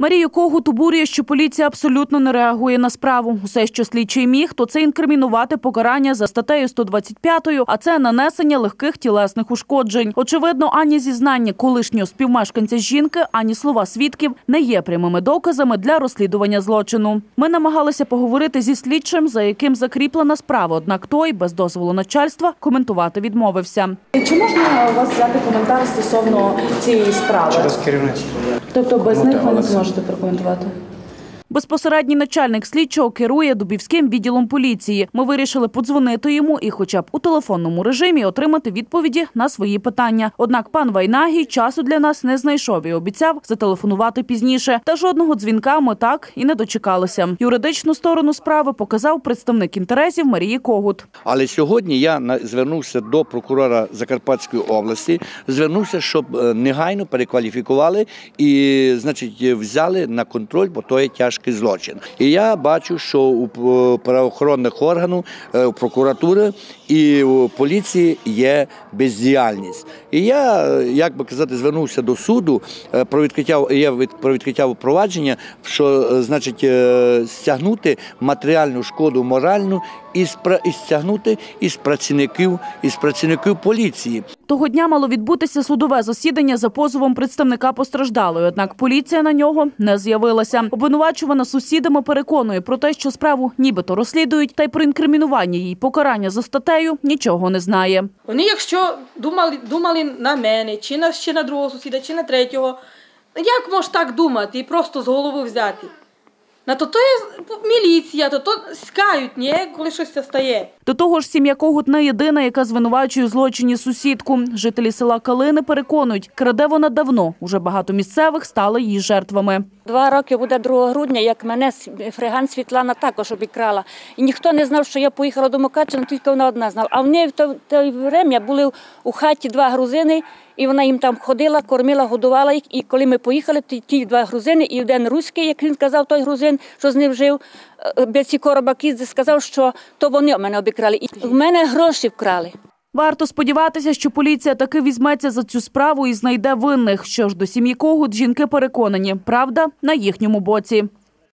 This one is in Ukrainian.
Марію Когут обурює, що поліція абсолютно не реагує на справу. Усе, що слідчий міг, то це інкримінувати покарання за статтею 125, а це нанесення легких тілесних ушкоджень. Очевидно, ані зізнання колишнього співмешканця жінки, ані слова свідків не є прямими доказами для розслідування злочину. Ми намагалися поговорити зі слідчим, за яким закріплена справа. Однак той без дозволу начальства коментувати відмовився. Чи можна у вас взяти коментар стосовно цієї справи? Через керівництво. Тобто без них ви не Коментувалося. možete prokomentirovati? Безпосередній начальник слідчого керує Дубівським відділом поліції. Ми вирішили подзвонити йому і, хоча б у телефонному режимі, отримати відповіді на свої питання. Однак пан Вайнагій часу для нас не знайшов і обіцяв зателефонувати пізніше. Та жодного дзвінка ми так і не дочекалися. Юридичну сторону справи показав представник інтересів Марії Когут. Але сьогодні я звернувся до прокурора Закарпатської області, звернувся, щоб е, негайно перекваліфікували і, значить, взяли на контроль, бо то є тяжкий злочин. І я бачу, що у правоохоронних органів, е, у прокуратури і у поліції є бездіяльність. І я, е, як би казати, звернувся до суду е, про відкриття є про відкриття провадження, що е, значить е, стягнути матеріальну шкоду моральну і спра- і стягнути із працівників із працівників поліції. Того дня мало відбутися судове засідання за позовом представника постраждалої. Однак поліція на нього не з'явилася. Обвинувачувана сусідами переконує про те, що справу нібито розслідують, та й про інкримінування їй покарання за статтею нічого не знає. Вони, якщо думали, думали на мене, чи на ще на другого сусіда, чи на третього, як можеш так думати і просто з голови взяти? На то то є міліція, то то скають, ні, коли щось це стає. До того ж, сім'я Когут не єдина, яка звинувачує у злочині сусідку. Жителі села Калини переконують, краде вона давно. Уже багато місцевих стали її жертвами. Два роки буде 2 грудня, як мене фриган Світлана також обікрала. І ніхто не знав, що я поїхала до Мукачева, тільки вона одна знала. А в неї в то, те время були у хаті два грузини, і вона їм там ходила, кормила, годувала їх. І коли ми поїхали, ті, два грузини, і один руський, як він казав, той грузин, що з ним жив, е, Беці Коробакідзе, сказав, що то вони мене обікрали. І в мене гроші вкрали. Варто сподіватися, що поліція таки візьметься за цю справу і знайде винних. Що ж до сім'ї Когут, жінки переконані, правда на їхньому боці.